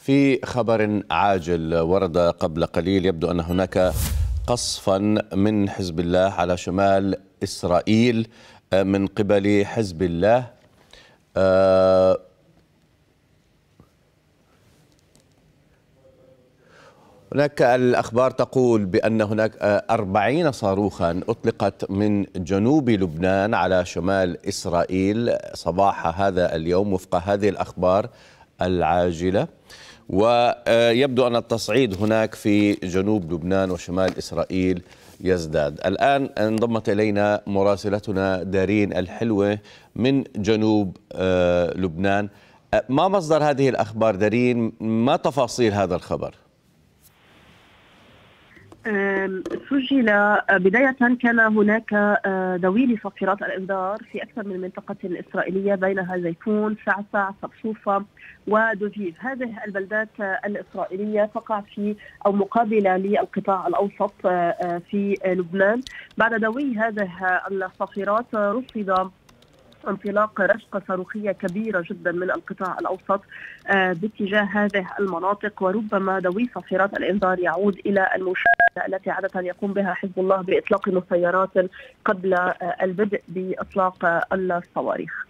في خبر عاجل ورد قبل قليل يبدو أن هناك قصفا من حزب الله على شمال إسرائيل من قبل حزب الله. هناك الأخبار تقول بأن هناك أربعين صاروخا أطلقت من جنوب لبنان على شمال إسرائيل. صباح هذا اليوم وفق هذه الأخبار العاجلة. ويبدو أن التصعيد هناك في جنوب لبنان وشمال إسرائيل يزداد. الآن انضمت إلينا مراسلتنا دارين الحلوة من جنوب لبنان. ما مصدر هذه الأخبار دارين؟ ما تفاصيل هذا الخبر؟ سجل بداية كان هناك دويل صفيرات الإنذار في أكثر من منطقة إسرائيلية بينها زيتون سعسع صفصوفة ودوفيف هذه البلدات الإسرائيلية تقع في أو مقابلة للقطاع الأوسط في لبنان. بعد دوي هذه الصفيرات رصد انطلاق رشقة صاروخية كبيرة جدا من القطاع الأوسط باتجاه هذه المناطق وربما دوي صفيرات الإنذار يعود إلى المشاهدة التي عادة يقوم بها حزب الله بإطلاق مسيرات قبل البدء بإطلاق الصواريخ.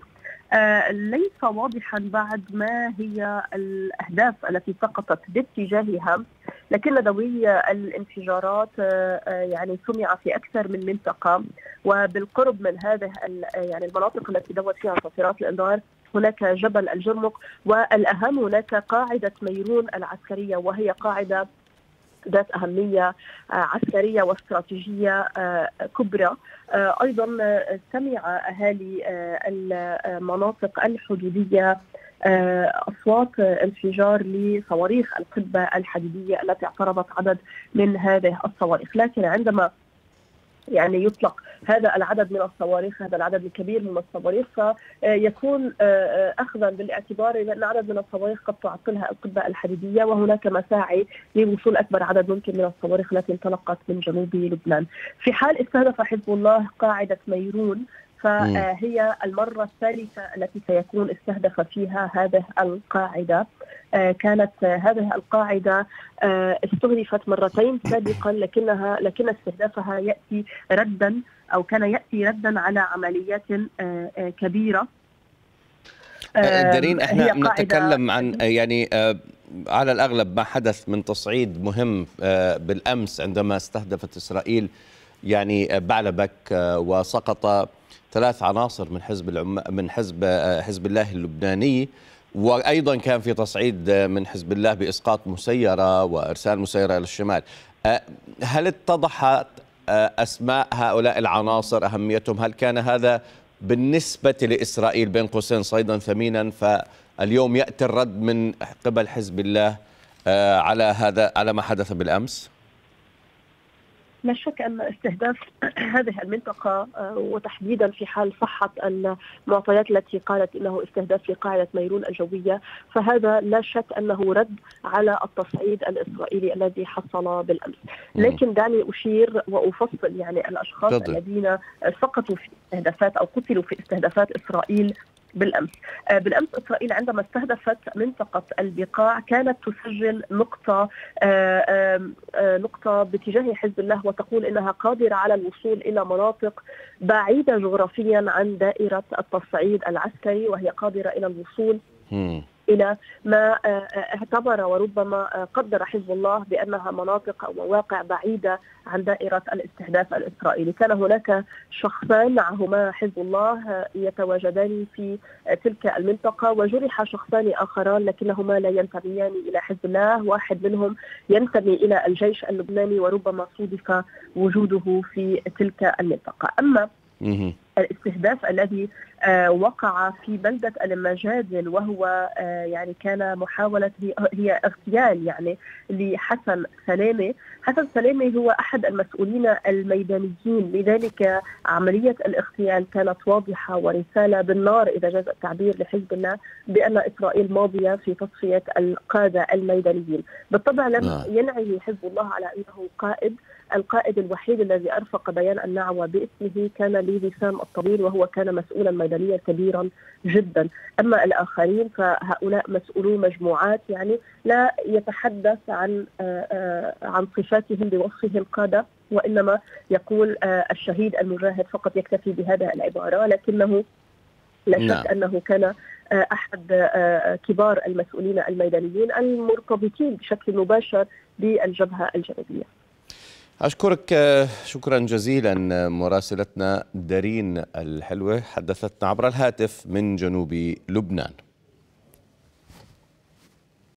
آه ليس واضحا بعد ما هي الأهداف التي سقطت باتجاهها لكن دوي الانفجارات آه يعني سمع في أكثر من منطقة. وبالقرب من هذه يعني المناطق التي دوت فيها صفيرات الإنذار هناك جبل الجرمق. والأهم هناك قاعدة ميرون العسكرية وهي قاعدة ذات أهمية عسكرية واستراتيجية كبرى. أيضا سمع أهالي المناطق الحدودية أصوات انفجار لصواريخ القبة الحديدية التي اعترضت عدد من هذه الصواريخ لكن عندما يعني يطلق هذا العدد من الصواريخ هذا العدد الكبير من الصواريخ فيكون اخذا بالاعتبار إن عدد من الصواريخ قد تعطلها القبة الحديدية وهناك مساعي لوصول أكبر عدد ممكن من الصواريخ التي انطلقت من جنوب لبنان. في حال استهدف حزب الله قاعدة ميرون فهي المرة الثالثة التي سيكون استهدف فيها هذه القاعدة. كانت هذه القاعدة استهدفت مرتين سابقا لكنها لكن استهدافها يأتي ردا أو كان يأتي ردا على عمليات كبيرة. دارين إحنا نتكلم عن يعني على الأغلب ما حدث من تصعيد مهم بالأمس عندما استهدفت إسرائيل يعني بعلبك وسقط ثلاث عناصر من حزب العم... من حزب حزب الله اللبناني وأيضا كان في تصعيد من حزب الله بإسقاط مسيرة وإرسال مسيرة إلى الشمال. هل اتضحت أسماء هؤلاء العناصر أهميتهم؟ هل كان هذا بالنسبة لإسرائيل بين قوسين صيدا ثمينا فاليوم يأتي الرد من قبل حزب الله على هذا على ما حدث بالأمس؟ لا شك أن استهداف هذه المنطقة وتحديدا في حال صحة المعطيات التي قالت إنه استهداف لقاعده ميرون الجوية فهذا لا شك أنه رد على التصعيد الإسرائيلي الذي حصل بالأمس، لكن دعني أشير وأفصل يعني الأشخاص. الذين سقطوا في استهدافات أو قتلوا في استهدافات إسرائيل بالأمس. بالأمس إسرائيل عندما استهدفت منطقة البقاع كانت تسجل نقطة نقطة باتجاه حزب الله وتقول إنها قادرة على الوصول إلى مناطق بعيدة جغرافيا عن دائرة التصعيد العسكري وهي قادرة إلى الوصول إلى ما اعتبر وربما قدر حزب الله بأنها مناطق أو مواقع بعيدة عن دائرة الاستهداف الإسرائيلي، كان هناك شخصان معهما حزب الله يتواجدان في تلك المنطقة وجرح شخصان آخران لكنهما لا ينتميان إلى حزب الله، واحد منهم ينتمي إلى الجيش اللبناني وربما صودف وجوده في تلك المنطقة، أما الاستهداف الذي آه وقع في بلدة المجادل وهو آه يعني كان محاولة هي اغتيال يعني لحسن سلامة. حسن سلامة هو أحد المسؤولين الميدانيين. لذلك عملية الاغتيال كانت واضحة ورسالة بالنار إذا جاز التعبير لحزب الله بأن إسرائيل ماضية في تصفية القادة الميدانيين. بالطبع لم آه. ينعي حزب الله على أنه قائد. القائد الوحيد الذي أرفق بيان النعوه باسمه كان لي وسام الطويل وهو كان مسؤولا ميدانيا كبيرا جدا، أما الآخرين فهؤلاء مسؤولو مجموعات يعني لا يتحدث عن عن صفاتهم بوصفهم قاده وإنما يقول الشهيد المجاهد فقط يكتفي بهذه العبارة لكنه لا شك نعم. أنه كان أحد كبار المسؤولين الميدانيين المرتبطين بشكل مباشر بالجبهة الجنوبية. أشكرك شكرا جزيلا مراسلتنا دارين الحلوة حدثتنا عبر الهاتف من جنوب لبنان.